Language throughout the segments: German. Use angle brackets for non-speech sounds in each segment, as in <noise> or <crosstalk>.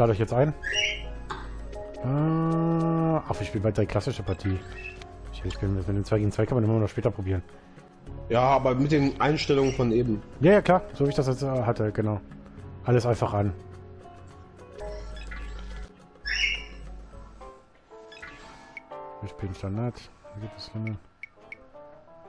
lade euch jetzt ein. Äh, ach, wir spielen weiter die klassische Partie. Ich hätte gerne, mit dem 2 gegen 2 kann man immer noch später probieren. Ja, aber mit den Einstellungen von eben. Ja, ja, klar. So wie ich das jetzt äh, hatte, genau. Alles einfach an. Wir spielen Standard. Wie gibt es Runde?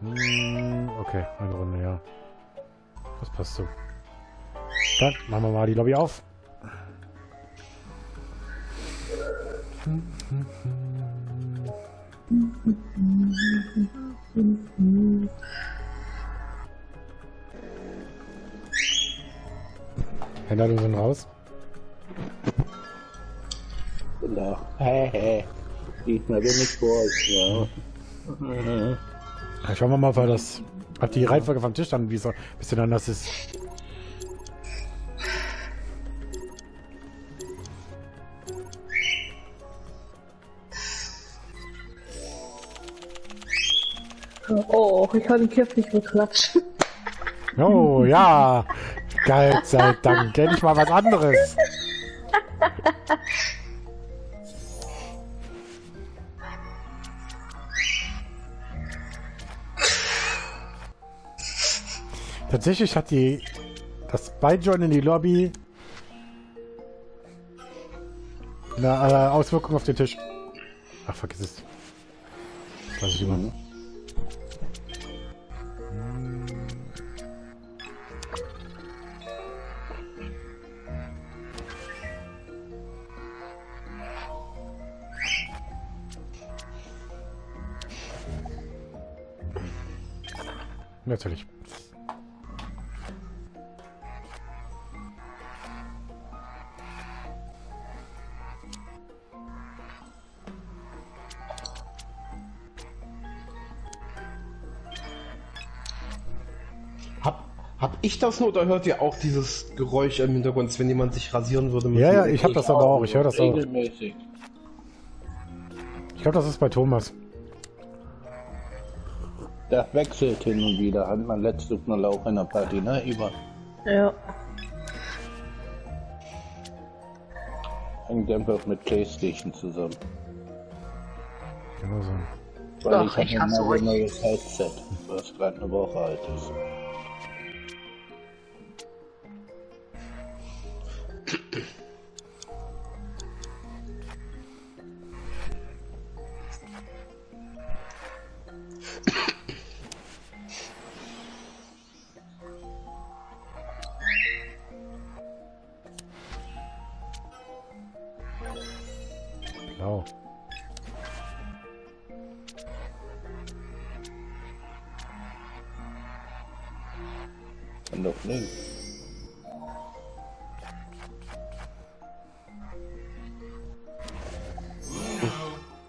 Hm, okay, eine Runde, ja. Das passt so. Dann machen wir mal die Lobby auf. Einladungen sind raus. Genau. Hey, hey. Diesmal bin ich vor euch, ja. Schauen wir mal, ob wir das, ob die Reihenfolge vom Tisch dann ein bisschen anders ist. Oh, ich kann den Kiff nicht mehr klatschen. Oh, ja. Geil, sei Dank. Endlich mal was anderes. Tatsächlich hat die das Beijoin in die Lobby eine äh, Auswirkung auf den Tisch. Ach, vergiss es. Das lasse ich immer. Natürlich. Hab, hab ich das nur oder hört ihr auch dieses Geräusch im Hintergrund, wenn jemand sich rasieren würde? mit Ja, ja, ich habe das aber auch. Ich höre das auch. Ich glaube, das ist bei Thomas. Das wechselt hin und wieder. Hat man letztes Mal auch in der Party, ne? Über. Ja. Hängt einfach mit Playstation zusammen. Genau so. Weil Ach, ich ich habe hasse ein euch. neues Headset, was gerade eine Woche alt ist. Kann doch nicht.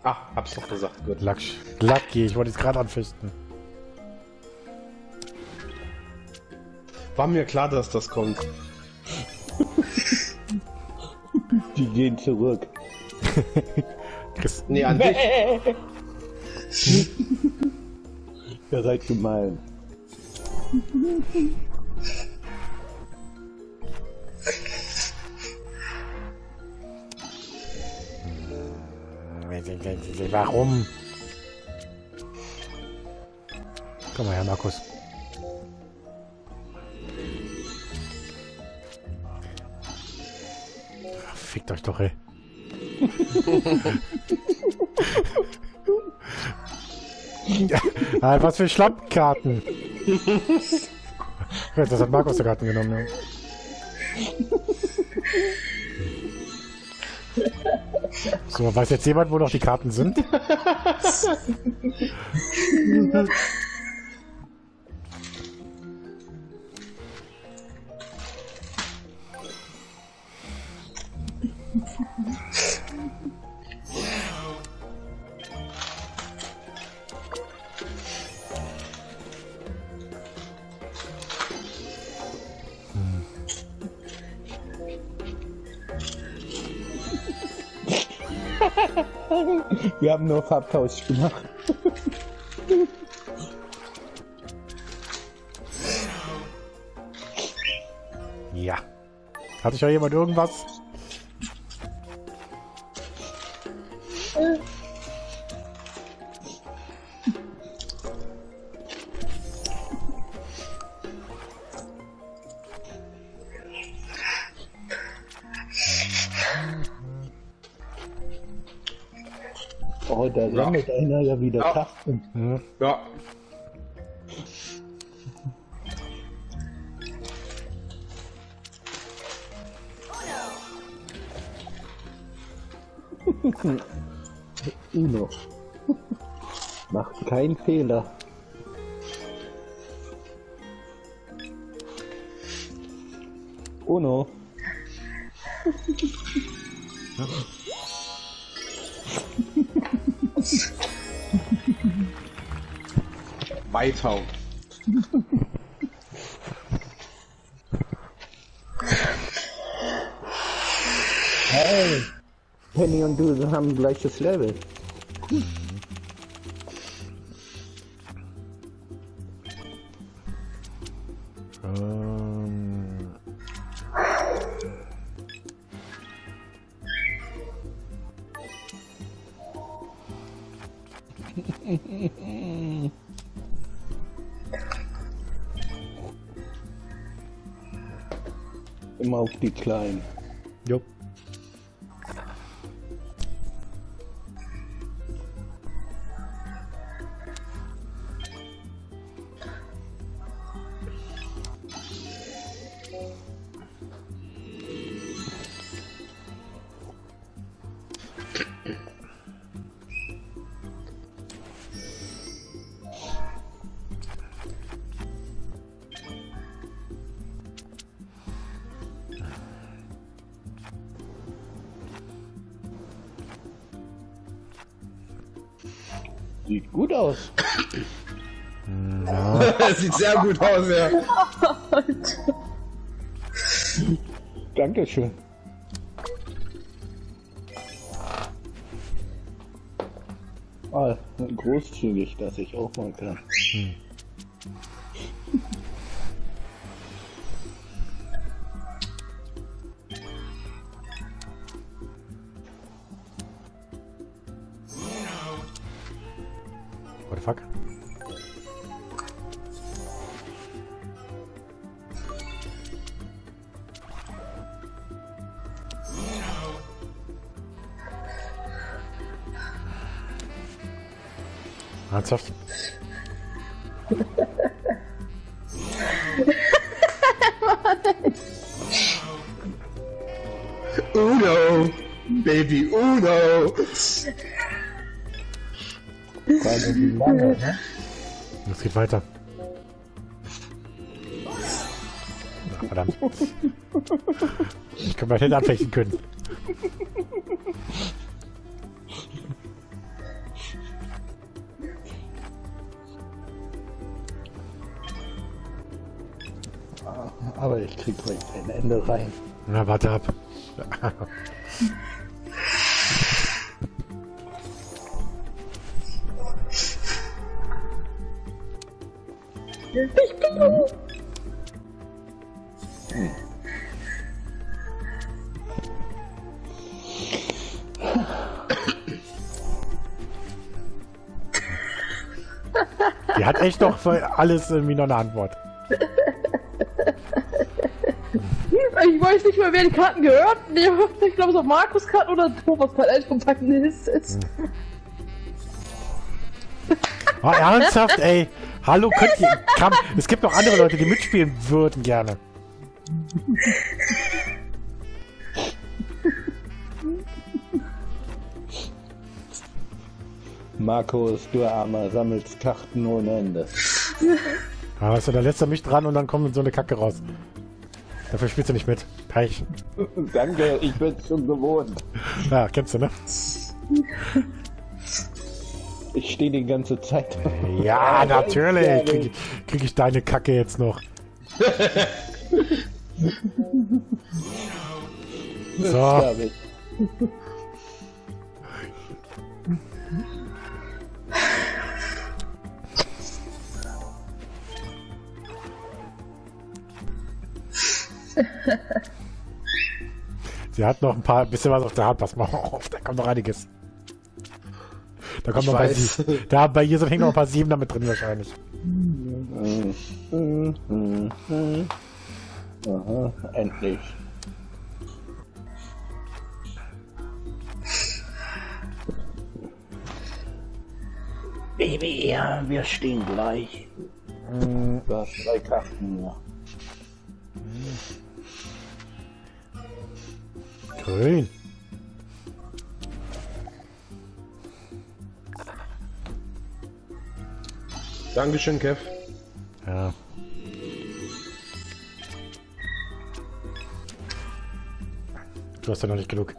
Ah, hab's doch gesagt. Gut. Lucky. Lucky. Ich wollte es gerade anfechten. War mir klar, dass das kommt. Die gehen zurück. Chris. Nee, an dich. <laughs> Ihr seid gemein. Warum? Komm mal her, Markus. Ach, Fickt euch doch, ey. <laughs> ah, was für Schlammkarten. Ja, <laughs> Das hat Markus der Karten genommen, ja. <laughs> So, weiß jetzt jemand, wo noch die Karten sind? <laughs> haben nur Farbtausch gemacht. Ja. Hatte ich ja jemand irgendwas? Da Ja. sammelt einer ja wieder Ja. Tasten. Hm. Ja. <laughs> Uno. Macht keinen Fehler. Uno. Weiter. Hey! Penny und du haben gleiches Level. Auf die Kleinen. Sieht gut aus. <laughs> Sieht sehr gut aus, ja. <laughs> Dankeschön. Ah, großzügig, dass ich auch mal kann. What Baby Uno. Lange, ne? Es geht weiter. Ach, verdammt. Ich könnte mal hinten anfechten können. Aber ich krieg heute ein Ende rein. Na, warte ab. Ich bin du. Die hat echt doch für alles irgendwie noch eine Antwort. Ich weiß nicht mehr, wer die Karten gehört. Ich glaube, es war Markus Karten oder Thomas Karten. Beiden ist es. Oh, ernsthaft, ey. Hallo, könnt ihr. Kam, es gibt noch andere Leute, die mitspielen würden gerne. Markus, du Armer, sammelst Karten ohne Ende. Aber weißt du, da lässt er mich dran und dann kommt so eine Kacke raus. Dafür spielst du nicht mit. Pech. Danke, ich bin's schon gewohnt. Ja, kennst du, ne? Ich stehe die ganze Zeit. <laughs> Ja, <laughs> natürlich. Krieg, ich- krieg ich deine Kacke jetzt noch. <laughs> So, sie hat noch ein paar, bisschen was auf der Hand. Pass mal auf, da kommt noch einiges. Da kommt Ich noch weiß. Sie Da bei ihr sind hängen noch ein paar Sieben damit drin wahrscheinlich. Mhm, mhm, mhm. Aha, endlich. Baby, ja, wir stehen gleich. Mm, Du hast drei Karten mehr. grün. Dankeschön, Kev. Ja. Du hast ja noch nicht genug.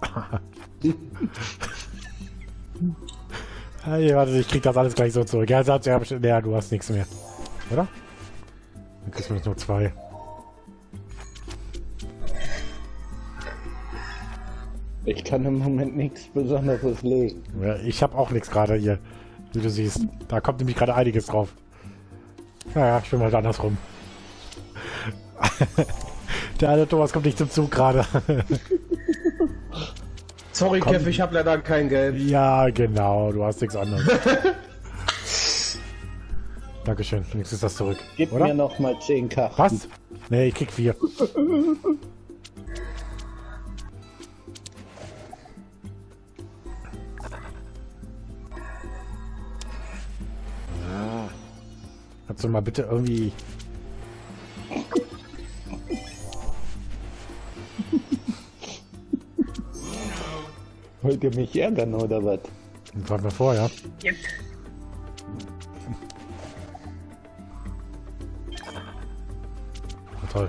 <laughs> hey, warte, ich krieg das alles gleich so zurück. Ja, sagt ja, ja, du hast nichts mehr. Oder? Dann kriegst du jetzt nur zwei. Ich kann im Moment nichts Besonderes legen. Ja, ich habe auch nichts gerade hier, wie du siehst. Da kommt nämlich gerade einiges drauf. Naja, ich bin mal andersrum. <laughs> Der alte Thomas kommt nicht zum Zug gerade. <laughs> Sorry, Kev, ich habe leider kein Geld. Ja, genau, du hast nichts anderes. <laughs> Dankeschön, nichts ist das zurück. Gib oder? mir nochmal 10k. Was? Nee, ich krieg 4. Kannst du mal bitte irgendwie. <laughs> Wollt ihr mich ärgern oder was? Warte mal vor, ja? Na toll.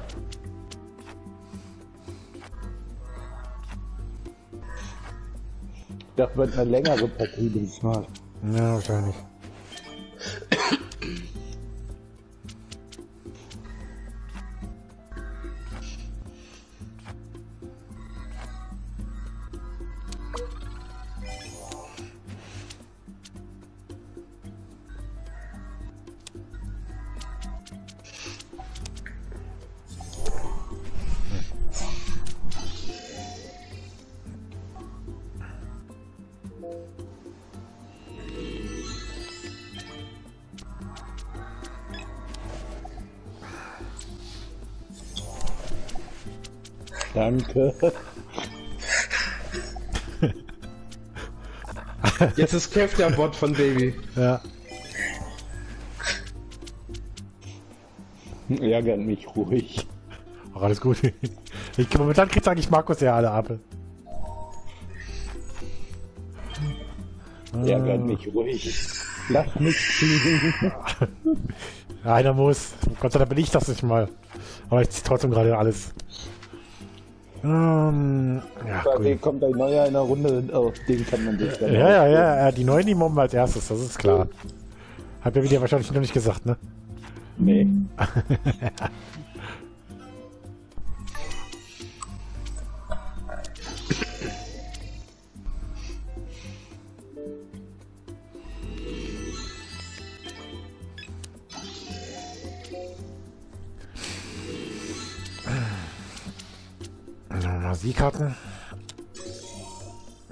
Das wird eine längere Partie diesmal. Ja, wahrscheinlich. Danke. Jetzt ist Kev der Bot von Baby. Ja. Ärgert mich ruhig. Auch alles gut. Ich, momentan kriegt eigentlich Markus ja alle ab. Ärgert mich ruhig. Lass mich ziehen. Ja, einer muss. Gott sei Dank bin ich das nicht mal. Aber ich zieh trotzdem gerade alles. Ähm, ja, Da gut. kommt ein neuer in der Runde, auf den kann man sich dann Ja, ja, ja, ja, die neuen die mobben als erstes, das ist klar. Hat er wieder wahrscheinlich noch nicht gesagt, ne? Nee. <laughs> Nochmal Siegkarten.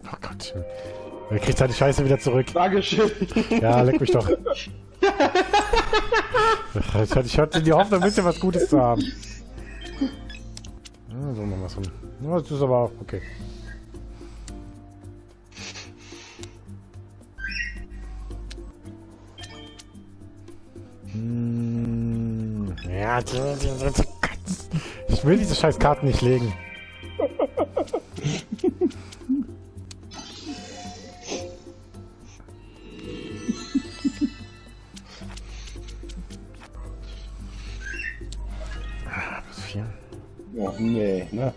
Oh Gott. Wer kriegt seine Scheiße wieder zurück? Dankeschön. Ja, leck mich doch. Ich hatte, die Hoffnung, ein bisschen was Gutes zu haben. Ja, so machen wir so. Ja, das ist aber auch okay. Hm, Ja, ich will diese scheiß Karten nicht legen. Plus vier. Ja, nee, ne?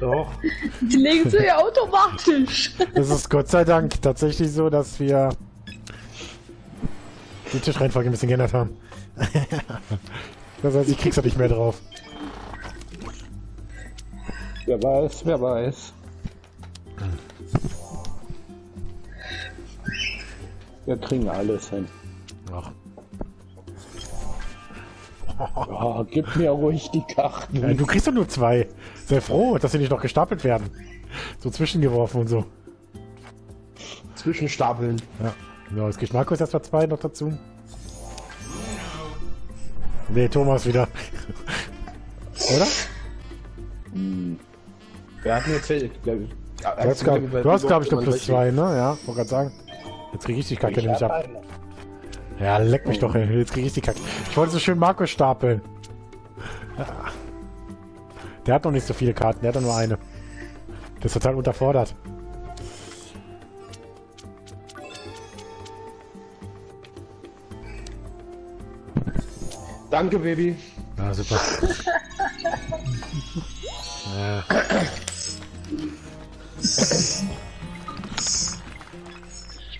Doch. Die legen sie ja automatisch. Es ist Gott sei Dank tatsächlich so, dass wir die Tischreihenfolge ein bisschen geändert haben. Das heißt, ich krieg's ja nicht mehr drauf. Wer weiß, wer weiß. Wir kriegen alles hin. Ach. Oh, gib mir ruhig die Karten. Ja, du kriegst doch nur zwei. Sei froh, dass sie nicht noch gestapelt werden. So zwischengeworfen und so. Zwischenstapeln. Ja. Ja, jetzt kriegt Markus erstmal zwei noch dazu. Nee, Thomas wieder. <laughs> Oder? Wir hatten jetzt welche, glaub ich. Du hast, glaub, du hast glaube ich, nur plus zwei, ne? Ja, wollte gerade sagen. Jetzt krieg ich die Kacke Ich nämlich ab. eine. Ja, leck mich doch, jetzt krieg ich die Kacke. Ich wollte so schön Markus stapeln. Ja. Der hat noch nicht so viele Karten, der hat doch nur eine. Der ist total unterfordert. Danke, Baby. Ja, super. <laughs> ja.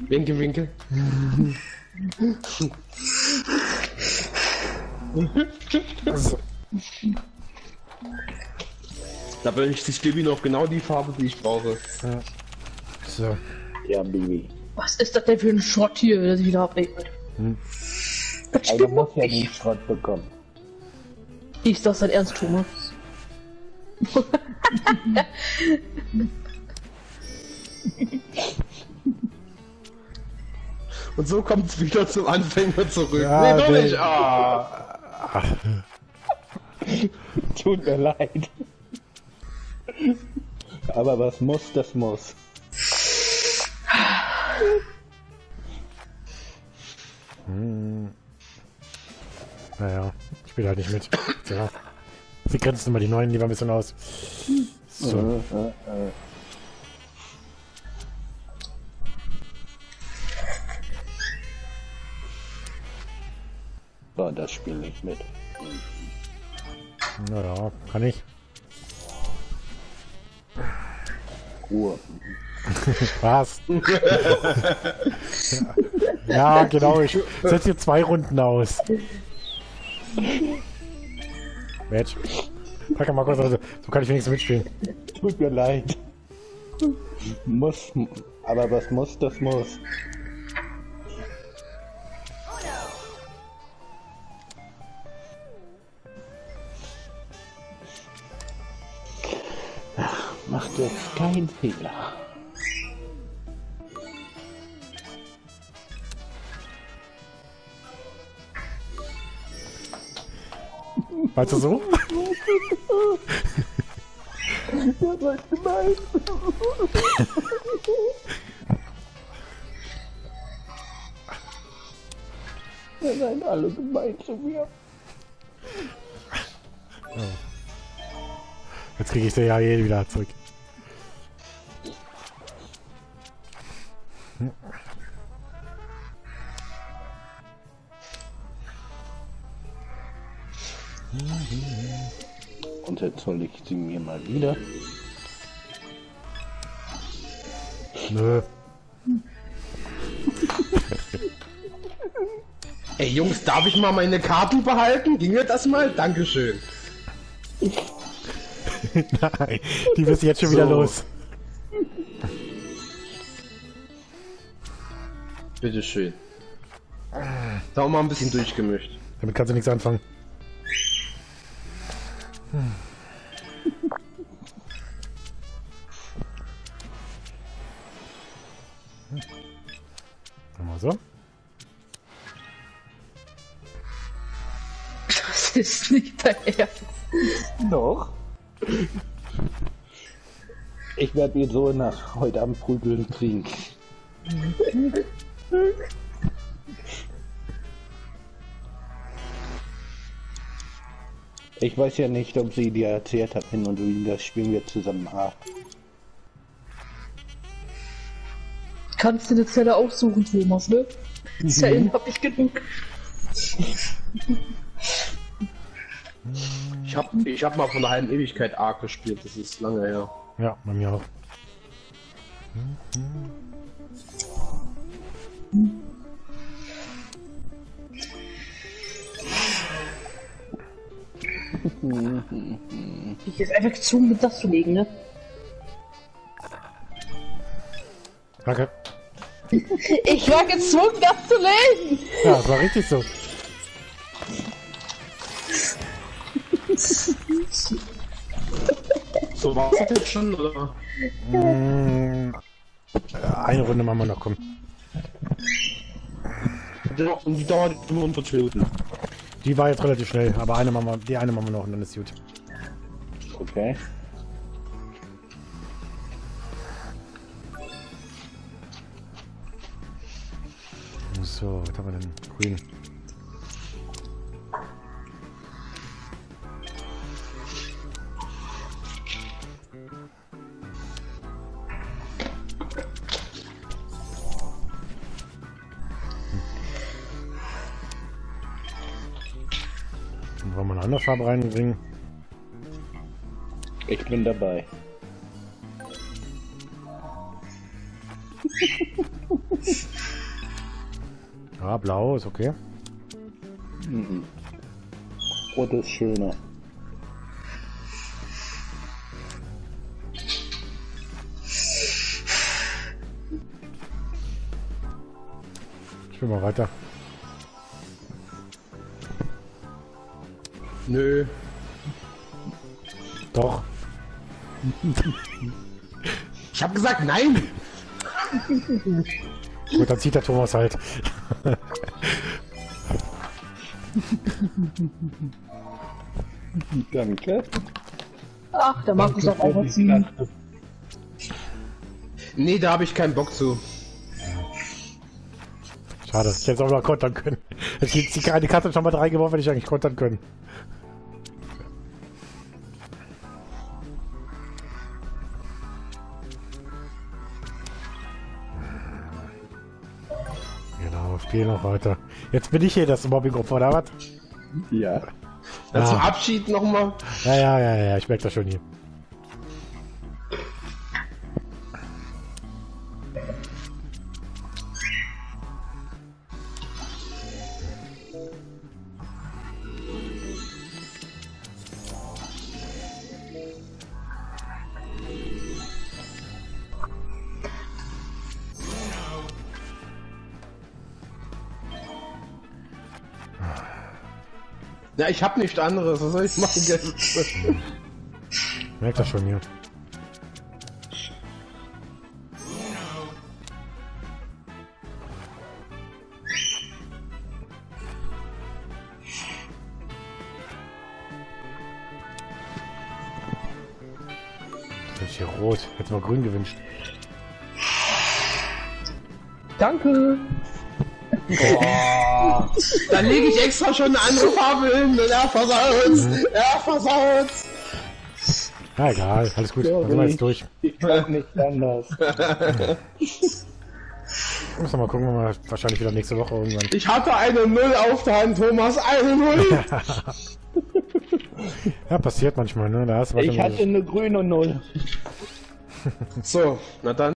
Winke, winke. Da wünscht sich Libby noch genau die Farbe, die ich brauche. so. Ja, Baby. Was ist das denn für ein Schrott hier, der sich wieder abregnet? Hm. Das muss ja nicht. den Schrott bekommen. Ist das dein Ernst, Thomas? <laughs> <laughs> Und so kommt es wieder zum Anfänger zurück. Ja, nee, doch nee. nicht. Ah. <laughs> Tut mir leid. Aber was muss, das muss. Naja, ich spiele halt nicht mit. So. Sie grenzen immer die Neuen lieber ein bisschen aus. So. Äh, äh, äh. So, das spiele ich mit. Naja, kann ich. Ruhe. <laughs> Was? ja, genau, ich setze hier zwei Runden aus. Mensch. Pack mal kurz, also, so kann ich wenigstens mitspielen. Tut mir leid. Muss, aber was muss, das muss. Macht jetzt keinen Fehler. Weißt du so? Was gemeint? Ja, seid alle gemein zu mir. Jetzt kriege ich sie ja eh wieder zurück. Und jetzt soll ich sie mir mal wieder. Nö. <laughs> Ey, Jungs, darf ich mal meine Karten behalten? Ginge das mal? Dankeschön. <laughs> Nein, die bist jetzt schon wieder So. los. Bitteschön. Da auch mal ein bisschen durchgemischt. Damit kannst du nichts anfangen. Doch. Ich werde ihn so nach heute Abend prügeln kriegen. Ich weiß ja nicht, ob sie dir erzählt hat, hin und wie das spielen wir zusammen A. Kannst du eine Zelle aussuchen, Thomas, ne? Zellen hab ich genug. Ich hab, ich hab mal von einer halben Ewigkeit Ark gespielt, das ist lange her. Ja, bei mir auch. Ich ist einfach gezwungen, mit das zu legen, ne? Danke. <laughs> Ich war gezwungen, das zu legen! Ja, das war richtig so. So war das jetzt schon, oder? Mm, eine Runde machen wir noch, komm. Die dauert 45 Minuten. Die war jetzt relativ schnell, aber eine machen wir, die eine machen wir noch und dann ist gut. Okay. So, was haben wir denn? Grün. Andere Farbe reinbringen? Ich bin dabei. <laughs> Ja, blau ist okay. Rot ist schöner. Ich will mal weiter. Nö. Doch. Ich hab gesagt nein! Gut, dann zieht der Thomas halt. Danke. Ach, der Markus auch mal ziehen. Nee, da habe ich keinen Bock zu. Schade, ich hätte es auch mal kontern können. Jetzt gibt die eine Karte schon mal drei geworfen, hätte ich eigentlich kontern können. Spiel noch weiter. Jetzt bin ich hier das Mobbing-Opfer, oder was? Ja. Dann zum Ah. Abschied nochmal. Ja, ja, ja, ja, ich merke das schon hier. Ja, ich hab nichts anderes. Was soll ich machen? <laughs> Ich merke das schon hier. Ist hier rot. Hätte mal grün gewünscht. Danke. Dann lege ich extra schon eine andere Farbe hin. Und er versaut's. Er versaut's. Ja, egal. Alles gut. Dann sind wir jetzt durch. Ich kann nicht anders. Muss mal gucken, wir mal wahrscheinlich wieder nächste Woche irgendwann. Ich hatte eine Null auf der Hand, Thomas. Eine Null. <laughs> Ja, passiert manchmal, ne? Da hast du was Ich hatte eine grüne Null. So, na dann.